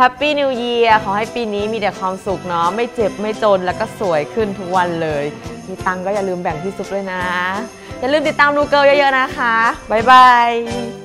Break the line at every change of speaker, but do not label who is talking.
Happy นิวเยียขอให้ปีนี้มีแต่ความสุขเนาะไม่เจ็บไม่จนแล้วก็สวยขึ้นทุกวันเลย มีตังก็อย่าลืมแบ่งพี่ซุปด้วยนะ อย่าลืมติดตามดูเกิลเยอะๆนะคะ บ๊ายบาย